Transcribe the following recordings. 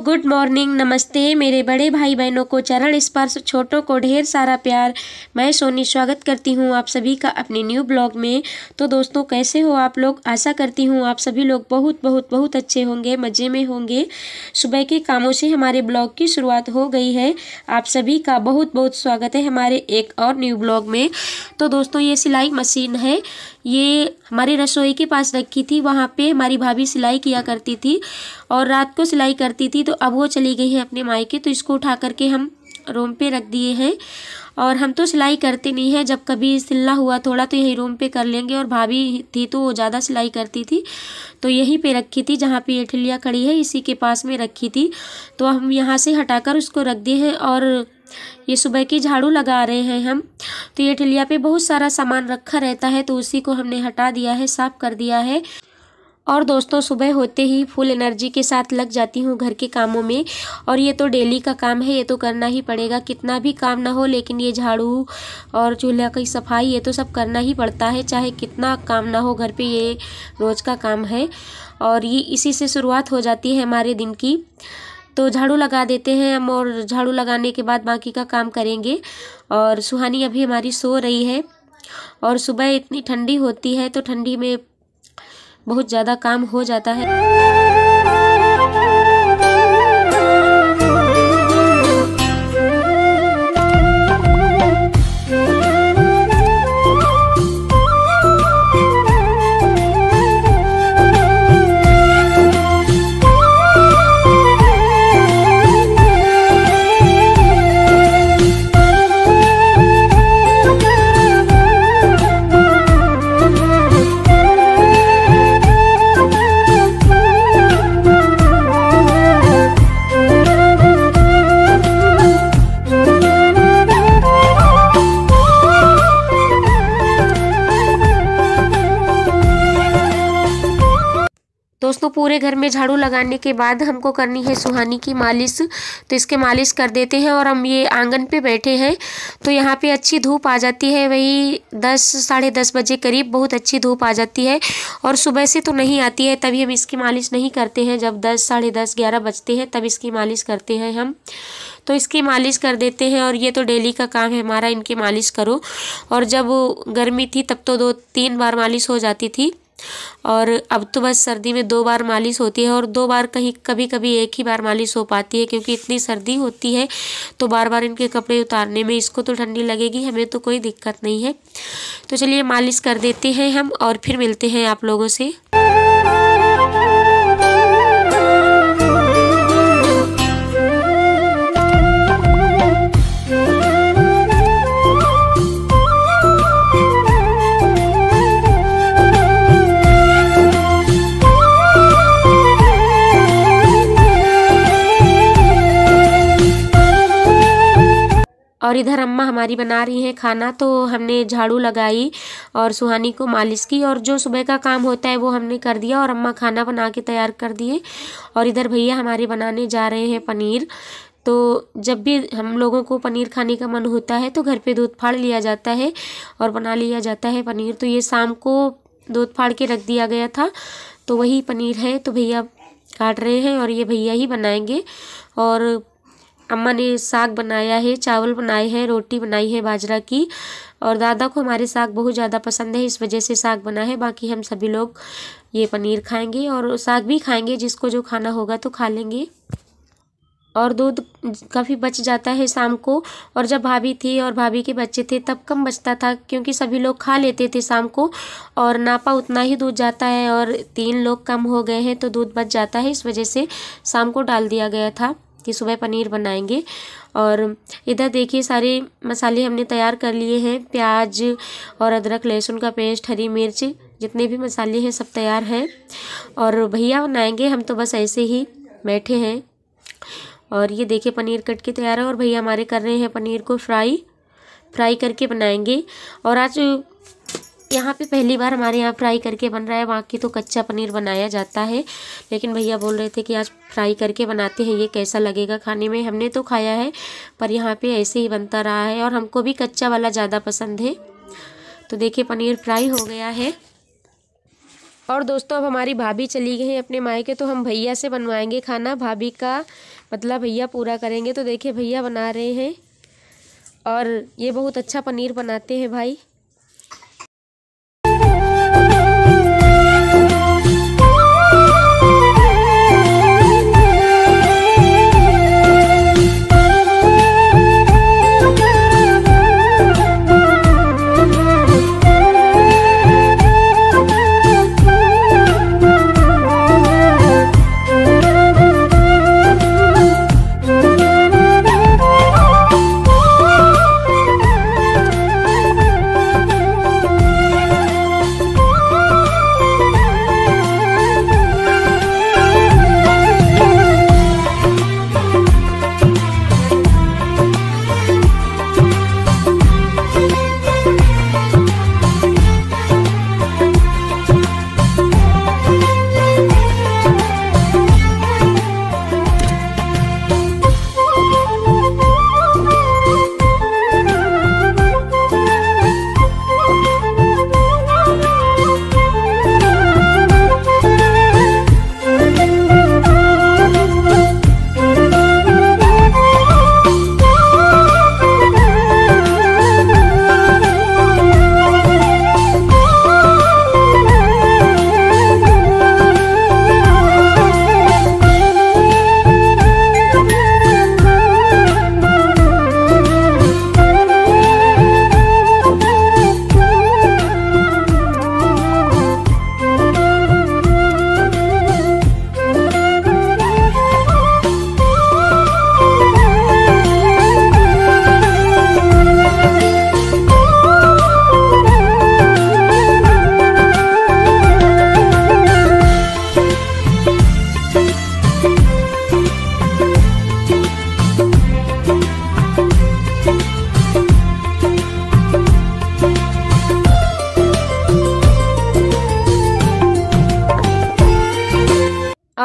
Morning, नमस्ते मेरे बड़े भाई बहनों को, चरण स्पर्श, छोटों को ढेर सारा प्यार। मैं सोनी स्वागत करती हूँ आप सभी का अपने न्यू ब्लॉग में। तो दोस्तों, कैसे हो आप लोग? आशा करती हूँ आप सभी लोग बहुत बहुत बहुत अच्छे होंगे, मज़े में होंगे। सुबह के कामों से हमारे ब्लॉग की शुरुआत हो गई है। आप सभी का बहुत बहुत स्वागत है हमारे एक और न्यू ब्लॉग में। तो दोस्तों, ये सिलाई मशीन है। ये हमारे रसोई के पास रखी थी, वहाँ पे हमारी भाभी सिलाई किया करती थी और रात को सिलाई करती थी तो अब वो चली गई है अपने मायके तो इसको उठा करके हम रूम पे रख दिए हैं। और हम तो सिलाई करते नहीं हैं, जब कभी सिलना हुआ थोड़ा तो यही रूम पे कर लेंगे। और भाभी थी तो वो ज़्यादा सिलाई करती थी तो यहीं पे रखी थी जहाँ पे ये ठिलिया खड़ी है, इसी के पास में रखी थी। तो हम यहाँ से हटाकर उसको रख दिए हैं और ये सुबह की झाड़ू लगा रहे हैं हम। तो ये ठिलिया पे बहुत सारा सामान रखा रहता है तो उसी को हमने हटा दिया है, साफ़ कर दिया है। और दोस्तों, सुबह होते ही फुल एनर्जी के साथ लग जाती हूँ घर के कामों में। और ये तो डेली का काम है, ये तो करना ही पड़ेगा। कितना भी काम ना हो, लेकिन ये झाड़ू और चूल्हा की सफ़ाई, ये तो सब करना ही पड़ता है। चाहे कितना काम ना हो, घर पे ये रोज़ का काम है। और ये इसी से शुरुआत हो जाती है हमारे दिन की। तो झाड़ू लगा देते हैं हम और झाड़ू लगाने के बाद बाकी का काम करेंगे। और सुहानी अभी हमारी सो रही है। और सुबह इतनी ठंडी होती है तो ठंडी में बहुत ज़्यादा काम हो जाता है। पूरे घर में झाड़ू लगाने के बाद हमको करनी है सुहानी की मालिश। तो इसके मालिश कर देते हैं और हम ये आँगन पे बैठे हैं। तो यहाँ पे अच्छी धूप आ जाती है, वही दस, साढ़े दस बजे करीब बहुत अच्छी धूप आ जाती है। और सुबह से तो नहीं आती है, तभी हम इसकी मालिश नहीं करते हैं। जब दस, साढ़े दस, ग्यारह बजते हैं, तब इसकी मालिश करते हैं हम। तो इसकी मालिश कर देते हैं और ये तो डेली का काम है, हमारा इनकी मालिश करो। और जब गर्मी थी, तब तो दो, तीन बार मालिश हो जाती थी। और अब तो बस सर्दी में दो बार मालिश होती है और दो बार कहीं कभी कभी एक ही बार मालिश हो पाती है क्योंकि इतनी सर्दी होती है तो बार बार इनके कपड़े उतारने में इसको तो ठंडी लगेगी, हमें तो कोई दिक्कत नहीं है। तो चलिए मालिश कर देते हैं हम और फिर मिलते हैं आप लोगों से। और इधर अम्मा हमारी बना रही हैं खाना तो हमने झाड़ू लगाई और सुहानी को मालिश की और जो सुबह का काम होता है वो हमने कर दिया और अम्मा खाना बना के तैयार कर दिए। और इधर भैया हमारे बनाने जा रहे हैं पनीर तो जब भी हम लोगों को पनीर खाने का मन होता है तो घर पे दूध फाड़ लिया जाता है और बना लिया जाता है पनीर। तो ये शाम को दूध फाड़ के रख दिया गया था तो वही पनीर है तो भैया काट रहे हैं और ये भैया ही बनाएँगे। और अम्मा ने साग बनाया है, चावल बनाए हैं, रोटी बनाई है बाजरा की और दादा को हमारे साग बहुत ज़्यादा पसंद है, इस वजह से साग बना है। बाकी हम सभी लोग ये पनीर खाएँगे और साग भी खाएँगे, जिसको जो खाना होगा तो खा लेंगे। और दूध काफ़ी बच जाता है शाम को और जब भाभी थी और भाभी के बच्चे थे तब कम बचता था, क्योंकि सभी लोग खा लेते थे शाम को और नापा उतना ही दूध जाता है और तीन लोग कम हो गए हैं तो दूध बच जाता है, इस वजह से शाम को डाल दिया गया था। कि सुबह पनीर बनाएँगे। और इधर देखिए, सारे मसाले हमने तैयार कर लिए हैं। प्याज और अदरक, लहसुन का पेस्ट, हरी मिर्च, जितने भी मसाले हैं सब तैयार हैं। और भैया बनाएँगे, हम तो बस ऐसे ही बैठे हैं। और ये देखिए, पनीर कट के तैयार है। और भैया हमारे कर रहे हैं पनीर को फ्राई। फ्राई करके बनाएँगे। और आज यहाँ पे पहली बार हमारे यहाँ फ्राई करके बन रहा है। बाकी तो कच्चा पनीर बनाया जाता है। लेकिन भैया बोल रहे थे कि आज फ्राई करके बनाते हैं। ये कैसा लगेगा खाने में? हमने तो खाया है, पर यहाँ पे ऐसे ही बनता रहा है और हमको भी कच्चा वाला ज़्यादा पसंद है। तो देखिए, पनीर फ्राई हो गया है। और दोस्तों, अब हमारी भाभी चली गई है अपने मायके तो हम भैया से बनवाएँगे खाना। भाभी का मतलब भैया पूरा करेंगे। तो देखिए, भैया बना रहे हैं और ये बहुत अच्छा पनीर बनाते हैं भाई।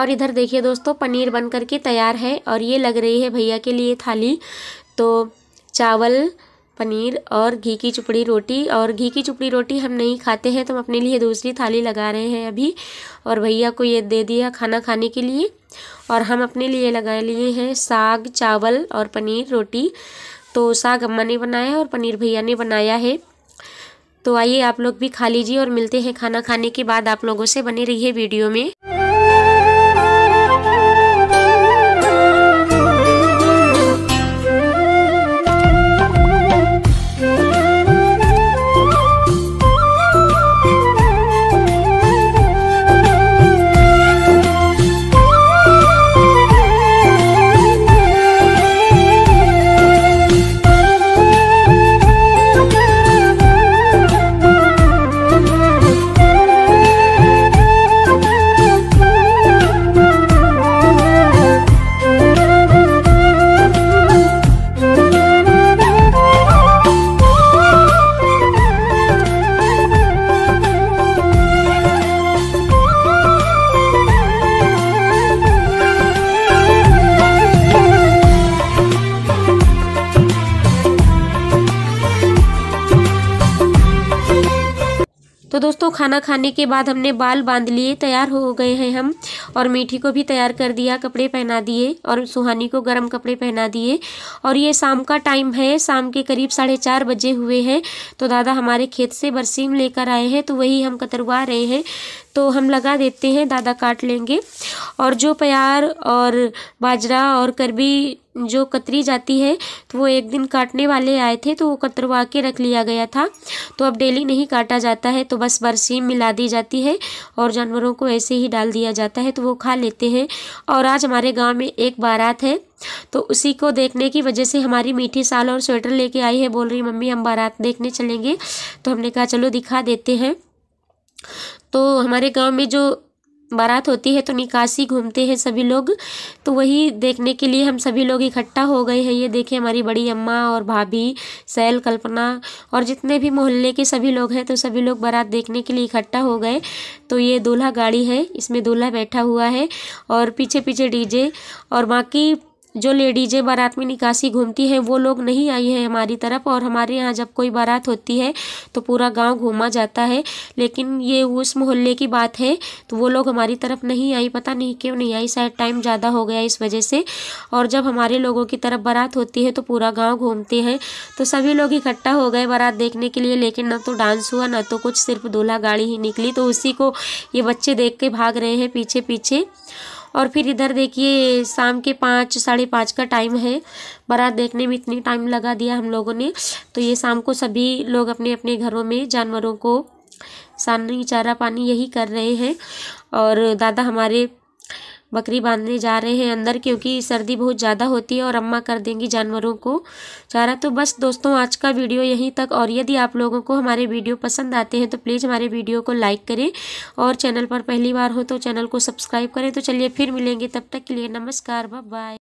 और इधर देखिए दोस्तों, पनीर बन करके तैयार है और ये लग रही है भैया के लिए थाली। तो चावल, पनीर और घी की चुपड़ी रोटी। और घी की चुपड़ी रोटी हम नहीं खाते हैं तो हम अपने लिए दूसरी थाली लगा रहे हैं अभी। और भैया को ये दे दिया खाना खाने के लिए। और हम अपने लिए लगा लिए हैं साग, चावल और पनीर रोटी। तो साग अम्मा ने बनाया है और पनीर भैया ने बनाया है। तो आइए आप लोग भी खा लीजिए और मिलते हैं खाना खाने के बाद आप लोगों से बने रहिए वीडियो में। खाना खाने के बाद हमने बाल बाँध लिए, तैयार हो गए हैं हम। और मीठी को भी तैयार कर दिया, कपड़े पहना दिए और सुहानी को गर्म कपड़े पहना दिए। और ये शाम का टाइम है, शाम के करीब साढ़े चार बजे हुए हैं। तो दादा हमारे खेत से बरसीम लेकर आए हैं तो वही हम कतरवा रहे हैं। तो हम लगा देते हैं, दादा काट लेंगे। और जो प्यार और बाजरा और करबी जो कतरी जाती है तो वो एक दिन काटने वाले आए थे तो वो कतरवा के रख लिया गया था। तो अब डेली नहीं काटा जाता है तो बस बरसीम मिला दी जाती है और जानवरों को ऐसे ही डाल दिया जाता है तो वो खा लेते हैं। और आज हमारे गाँव में एक बारात है तो उसी को देखने की वजह से हमारी मीठी साल और स्वेटर लेके आई है, बोल रही मम्मी, हम बारात देखने चलेंगे। तो हमने कहा, चलो दिखा देते हैं। तो हमारे गाँव में जो बारात होती है तो निकासी घूमते हैं सभी लोग। तो वही देखने के लिए हम सभी लोग इकट्ठा हो गए हैं। ये देखिए हमारी बड़ी अम्मा और भाभी, सैल, कल्पना और जितने भी मोहल्ले के सभी लोग हैं तो सभी लोग बारात देखने के लिए इकट्ठा हो गए। तो ये दूल्हा गाड़ी है, इसमें दूल्हा बैठा हुआ है और पीछे पीछे डीजे और बाकी जो लेडीजें बारात में निकासी घूमती हैं, वो लोग नहीं आई हैं हमारी तरफ़ और हमारे यहाँ जब कोई बारात होती है तो पूरा गाँव घूमा जाता है। लेकिन ये उस मोहल्ले की बात है तो वो लोग हमारी तरफ़ नहीं आई। पता नहीं क्यों नहीं आई, शायद टाइम ज़्यादा हो गया इस वजह से। और जब हमारे लोगों की तरफ़ बारात होती है तो पूरा गाँव घूमते हैं। तो सभी लोग इकट्ठा हो गए बारात देखने के लिए, लेकिन ना तो डांस हुआ, ना तो कुछ सिर्फ़ दूल्हा गाड़ी ही निकली। तो उसी को ये बच्चे देख के भाग रहे हैं पीछे पीछे और फिर इधर देखिए, शाम के पाँच, साढ़े पाँच का टाइम है। बारात देखने में इतनी टाइम लगा दिया हम लोगों ने। तो ये शाम को सभी लोग अपने अपने घरों में जानवरों को सानी, चारा पानी यही कर रहे हैं। और दादा हमारे बकरी बांधने जा रहे हैं अंदर क्योंकि सर्दी बहुत ज़्यादा होती है और अम्मा कर देंगी जानवरों को चारा। तो बस दोस्तों, आज का वीडियो यहीं तक। और यदि आप लोगों को हमारे वीडियो पसंद आते हैं तो प्लीज़ हमारे वीडियो को लाइक करें। और चैनल पर पहली बार हो तो चैनल को सब्सक्राइब करें। तो चलिए फिर मिलेंगे तब तक के लिए नमस्कार बाय